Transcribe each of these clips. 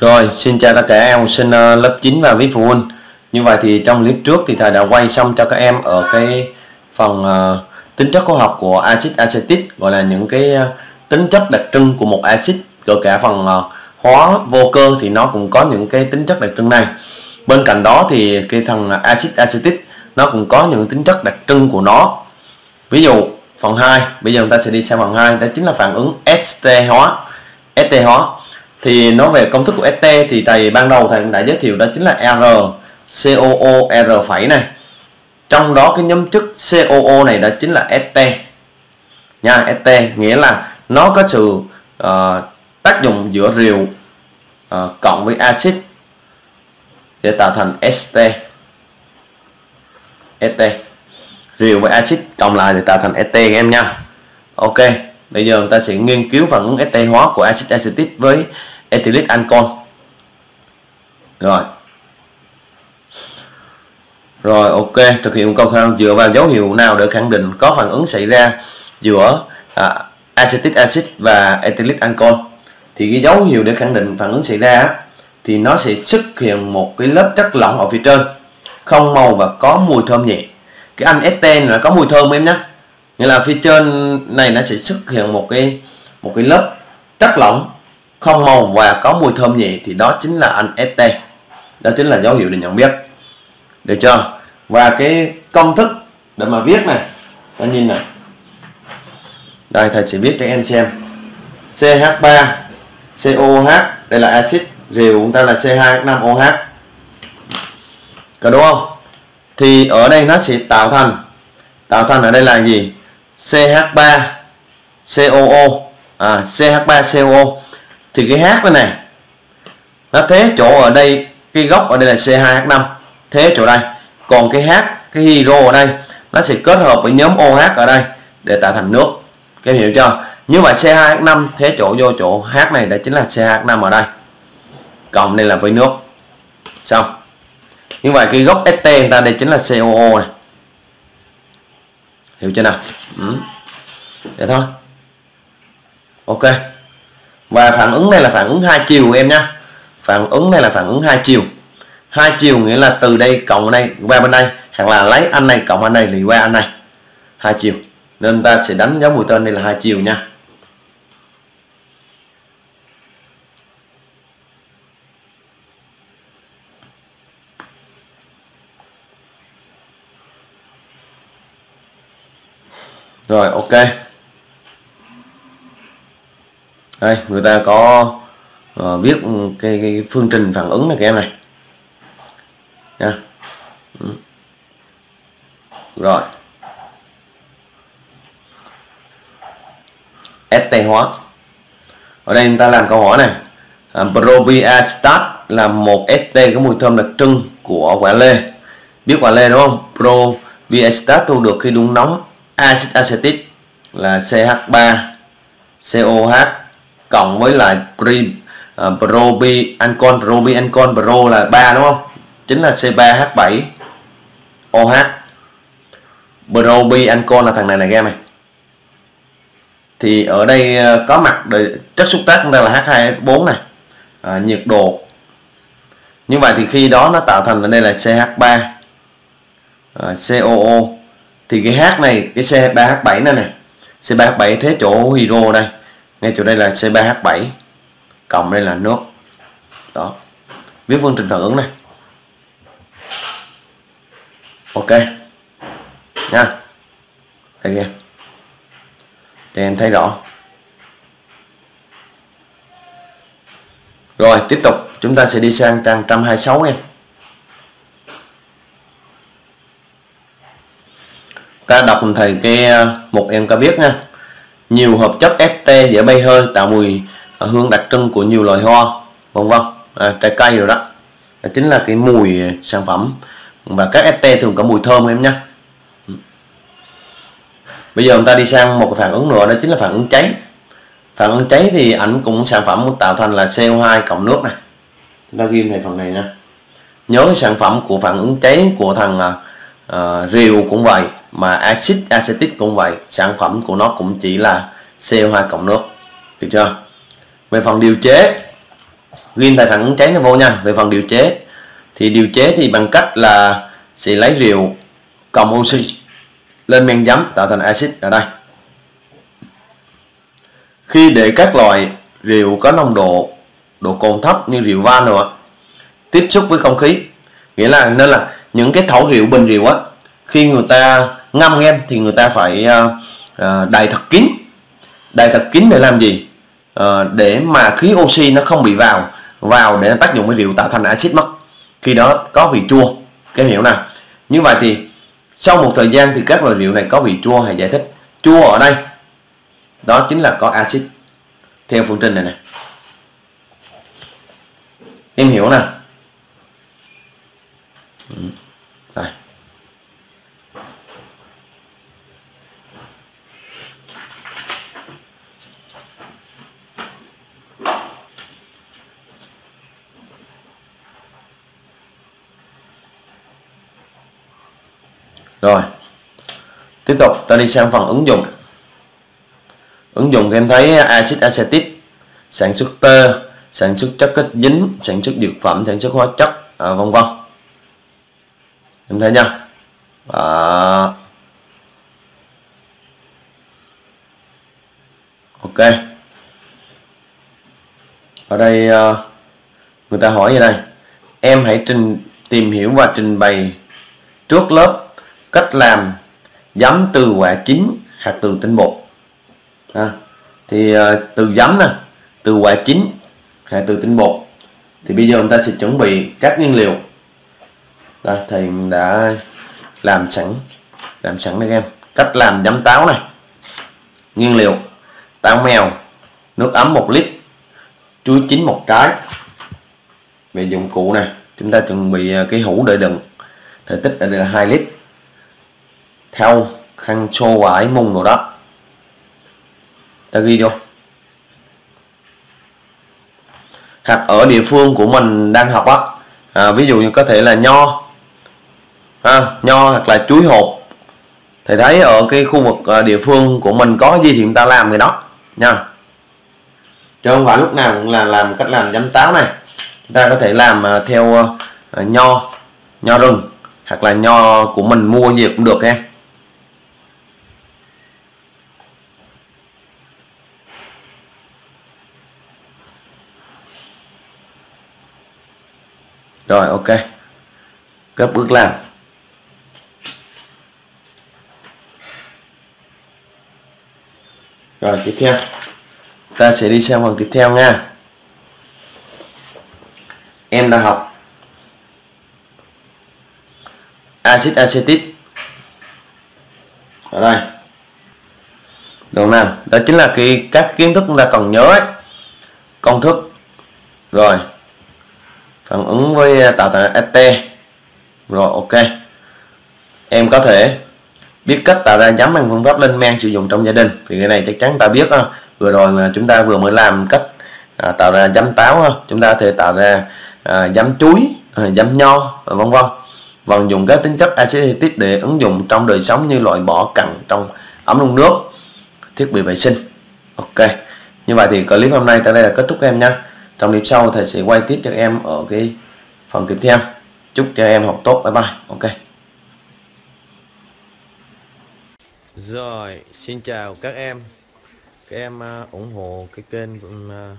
Rồi, xin chào tất cả em học sinh ờ, lớp 9 và quý phụ huynh. Như vậy thì trong clip trước thì thầy đã quay xong cho các em ở cái phần uh, tính chất hóa học của axit acetic gọi là những cái uh, tính chất đặc trưng của một axit kể cả phần uh, hóa vô cơ thì nó cũng có những cái tính chất đặc trưng này. Bên cạnh đó thì cái thằng axit acetic nó cũng có những tính chất đặc trưng của nó. Ví dụ phần 2, bây giờ chúng ta sẽ đi sang phần 2 đó chính là phản ứng ST hóa. ST hóa thì nói về công thức của ST thì thầy ban đầu thầy đã giới thiệu đó chính là R COO R phẩy này. Trong đó cái nhóm chức COO này đó chính là ST nha ST nghĩa là nó có sự uh, tác dụng giữa rượu uh, cộng với axit để tạo thành ST ST rượu với axit cộng lại để tạo thành ST các em nha. Ok bây giờ chúng ta sẽ nghiên cứu phản ứng ST hóa của axit acetic với ethylic alcohol rồi. Rồi ok thực hiện câu thang dựa vào dấu hiệu nào để khẳng định có phản ứng xảy ra giữa à, acetic acid và ethylic alcohol thì cái dấu hiệu để khẳng định phản ứng xảy ra thì nó sẽ xuất hiện một cái lớp chất lỏng ở phía trên không màu và có mùi thơm nhẹ. Cái anh eten là có mùi thơm em nhé. Nghĩa là phía trên này nó sẽ xuất hiện một cái một cái lớp chất lỏng không màu và có mùi thơm nhẹ thì đó chính là anh ST đó chính là dấu hiệu để nhận biết. Được chưa? Và cái công thức để mà viết này ta nhìn này. Đây thầy sẽ viết cho em xem. CH3 COH đây là axit rượu chúng ta là C2H5OH có đúng không? Thì ở đây nó sẽ tạo thành tạo thành ở đây là gì? CH3 COO à, CH3COO thì cái H bên này, nó thế chỗ ở đây, cái gốc ở đây là C2H5 thế chỗ đây. Còn cái H cái hydro ở đây, nó sẽ kết hợp với nhóm OH ở đây để tạo thành nước. Các em hiểu chưa? Như vậy C2H5 thế chỗ vô chỗ H này đó chính là C2H5 ở đây. Cộng đây là với nước. Xong. Như vậy cái gốc ST người ta đây chính là COO này. Hiểu chưa nào? Ừ. vậy thôi. Ok và phản ứng này là phản ứng hai chiều em nhé phản ứng này là phản ứng hai chiều. Hai chiều nghĩa là từ đây cộng đây, qua bên đây. Hoặc là lấy anh này cộng anh này thì qua anh này. Hai chiều. Nên ta sẽ đánh dấu mũi tên đây là hai chiều nha. Rồi, ok đây người ta có uh, viết cái, cái phương trình phản ứng này các em này. Nha. Ừ. rồi. ST hóa. Ở đây chúng ta làm câu hỏi này. À, Probiastat là một ST có mùi thơm đặc trưng của quả lê. Biết quả lê đúng không? Probiastat thu được khi đun nóng. Axit acetic là CH3 COH cộng với lại pri uh, probi ancol probi ancon pro là 3 đúng không? Chính là C3H7 OH probi ancon là thằng này này game này thì ở đây ờ, có mặt để chất xúc tác chúng ta là H2S4 này. À, nhiệt độ. Như vậy thì khi đó nó tạo thành ở đây là CH3 à, ờ, COO thì cái H này cái C3H7 này này C3H7 thế chỗ hydro đây ngay chỗ đây là C3H7 cộng đây là nước đó. Viết phương trình phản ứng này. Ok. Nha. Đây kìa. Thì em thấy rõ. Rồi, tiếp tục. Chúng ta sẽ đi sang trang 126 em. Ta đọc thầy cái à, một em có biết nha nhiều hợp chất ST dễ bay hơi tạo mùi à, hương đặc trưng của nhiều loài hoa vân vân. À, trái cây rồi đó. Đó chính là cái mùi sản phẩm. Và các ST thường có mùi thơm em nhé. Ừ. Bây giờ chúng ta đi sang một phản ứng nữa đó chính là phản ứng cháy. Phản ứng cháy thì ảnh cũng sản phẩm tạo thành là CO2 cộng nước này chúng ta ghi này phần này nha. Nhớ cái sản phẩm của phản ứng cháy của thằng uh, rìu cũng vậy mà axit, acetic cũng vậy, sản phẩm của nó cũng chỉ là CO2 cộng nước. Được chưa? Về phần điều chế ghim tài phản ứng cháy nó vô nha. Về phần điều chế, thì điều chế thì bằng cách là sẽ lấy rượu cộng oxy lên men giấm tạo thành axit. Ở đây. Khi để các loại rượu có nồng độ độ cồn thấp như rượu van rồi tiếp xúc với không khí, nghĩa là, nên là những cái thau rượu bình rượu á, khi người ta ngâm em thì người ta phải uh, uh, thật kín. Đậy thật kín để làm gì? Uh, để mà khí oxy nó không bị vào vào để tác dụng với rượu tạo thành axit mất. Khi đó có vị chua cái hiểu nào? Như vậy thì sau một thời gian thì các loại rượu này có vị chua hay giải thích? Chua ở đây đó chính là có axit. Theo phương trình này nè. Em hiểu nè ừ. đây rồi. Tiếp tục ta đi sang phần ứng dụng. Ứng dụng thì em thấy axit acetic sản xuất tơ sản xuất chất kết dính sản xuất dược phẩm sản xuất hóa chất à, vân vân. Em thấy nha à, ok. Ở đây à, người ta hỏi như đây em hãy trình tìm hiểu và trình bày trước lớp cách làm giấm từ quả chín hạt từ tinh bột. À, thì à, từ giấm nè từ quả chín hạt từ tinh bột. Thì bây giờ chúng ta sẽ chuẩn bị các nguyên liệu. Đây thầy đã làm sẵn làm sẵn đây em. Cách làm giấm táo này. Nguyên liệu táo mèo nước ấm 1 lít chuối chín một trái. Về dụng cụ này chúng ta chuẩn bị à, cái hũ để đựng. Thể tích đây là 2 lít theo khăn xô ấy mùng rồi đó. Ta ghi vô. Hạt ở địa phương của mình đang học á à, ví dụ như có thể là nho ha, nho hoặc là chuối hột. Thì thấy ở cái khu vực à, địa phương của mình có gì thì chúng ta làm cái đó nha. Chứ không phải lúc nào cũng là làm cách làm giấm táo này. Chúng ta có thể làm à, theo à, nho nho rừng hoặc là nho của mình mua gì cũng được em rồi, ok. Các bước làm. Rồi, tiếp theo. Ta sẽ đi sang phần tiếp theo nha. Em đã học axit acetic. Ở đây. Được nào đó chính là cái các kiến thức chúng ta cần nhớ ấy. công thức. Rồi phản ứng với à, tạo thành ST rồi ok. Em có thể biết cách tạo ra giấm bằng phương pháp lên men sử dụng trong gia đình. Thì cái này chắc chắn ta biết à. vừa rồi mà chúng ta vừa mới làm cách à, tạo ra giấm táo à. chúng ta có thể tạo ra à, giấm chuối à, giấm nho vân vân. Vận dụng các tính chất acetic để ứng dụng trong đời sống như loại bỏ cặn trong ấm đun nước thiết bị vệ sinh. Ok. Như vậy thì clip hôm nay tại đây là kết thúc em nha trong clip sau thầy sẽ quay tiếp cho em ở cái phần tiếp theo. Chúc cho em học tốt. Bye bye. Ok. Rồi xin chào các em. Các em uh, ủng hộ cái kênh uh,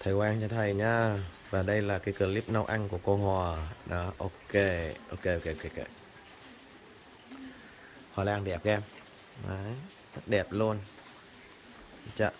thầy Quang cho thầy nha. Và đây là cái clip nấu ăn của cô Hòa. Đó ok ok ok ok, okay. Hòa Lan đẹp em. Đấy, đẹp luôn. Chà.